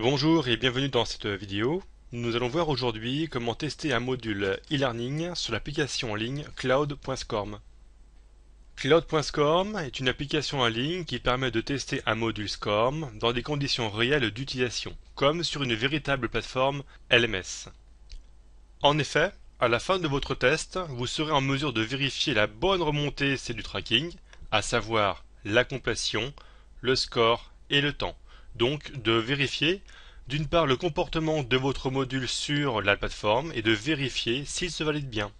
Bonjour et bienvenue dans cette vidéo. Nous allons voir aujourd'hui comment tester un module e-learning sur l'application en ligne cloud.scorm. Cloud.scorm est une application en ligne qui permet de tester un module SCORM dans des conditions réelles d'utilisation, comme sur une véritable plateforme LMS. En effet, à la fin de votre test, vous serez en mesure de vérifier la bonne remontée c'est du tracking, à savoir la complétion, le score et le temps donc de vérifier d'une part le comportement de votre module sur la plateforme et de vérifier s'il se valide bien.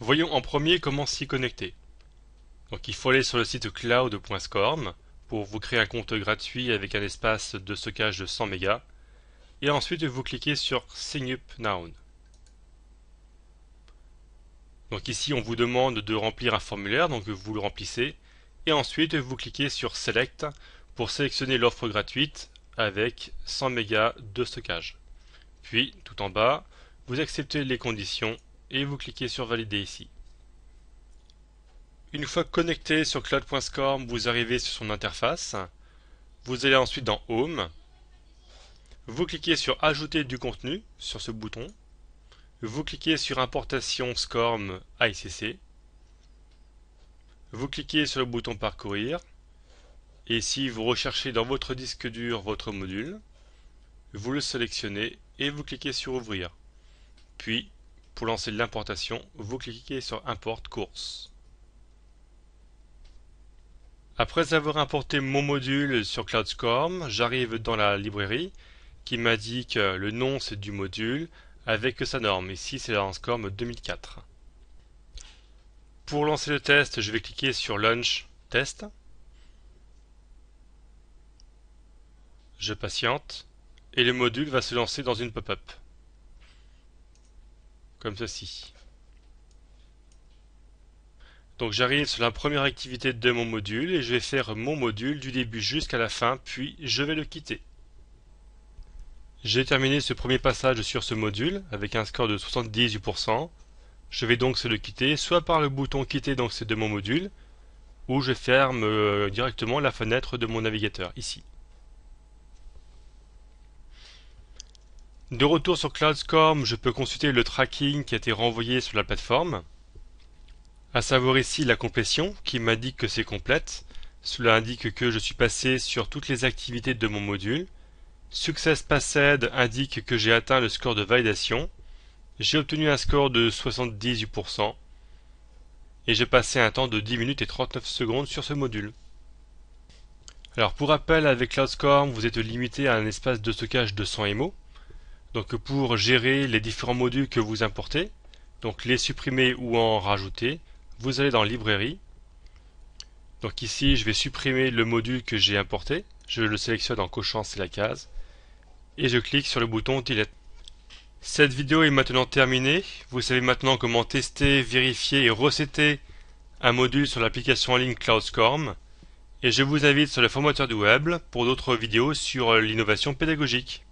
Voyons en premier comment s'y connecter. Donc il faut aller sur le site cloud.scorm pour vous créer un compte gratuit avec un espace de stockage de 100 mégas et ensuite vous cliquez sur Sign Up Now. Donc ici on vous demande de remplir un formulaire donc vous le remplissez et ensuite vous cliquez sur Select pour sélectionner l'offre gratuite avec 100 mégas de stockage. Puis, tout en bas, vous acceptez les conditions et vous cliquez sur Valider ici. Une fois connecté sur cloud.scorm, vous arrivez sur son interface. Vous allez ensuite dans Home. Vous cliquez sur Ajouter du contenu sur ce bouton. Vous cliquez sur Importation SCORM ICC. Vous cliquez sur le bouton Parcourir. Et si vous recherchez dans votre disque dur votre module, vous le sélectionnez et vous cliquez sur Ouvrir. Puis, pour lancer l'importation, vous cliquez sur Import course. Après avoir importé mon module sur CloudScorm, j'arrive dans la librairie qui m'indique le nom du module avec sa norme. Ici c'est la SCORM 2004. Pour lancer le test, je vais cliquer sur Launch Test. Je patiente et le module va se lancer dans une pop-up. Comme ceci. Donc j'arrive sur la première activité de mon module et je vais faire mon module du début jusqu'à la fin, puis je vais le quitter. J'ai terminé ce premier passage sur ce module avec un score de 78%. Je vais donc se le quitter, soit par le bouton quitter donc c'est de mon module, ou je ferme euh, directement la fenêtre de mon navigateur ici. De retour sur CloudScorm, je peux consulter le tracking qui a été renvoyé sur la plateforme, à savoir ici la complétion qui m'indique que c'est complète. Cela indique que je suis passé sur toutes les activités de mon module. Success Passed indique que j'ai atteint le score de validation. J'ai obtenu un score de 78% et j'ai passé un temps de 10 minutes et 39 secondes sur ce module. Alors pour rappel, avec CloudScorm, vous êtes limité à un espace de stockage de 100 MO. Donc pour gérer les différents modules que vous importez, donc les supprimer ou en rajouter, vous allez dans librairie. Donc ici, je vais supprimer le module que j'ai importé. Je le sélectionne en cochant c'est la case. Et je clique sur le bouton Delete. Cette vidéo est maintenant terminée. Vous savez maintenant comment tester, vérifier et recéter un module sur l'application en ligne CloudScorm. Et je vous invite sur le formateur du web pour d'autres vidéos sur l'innovation pédagogique.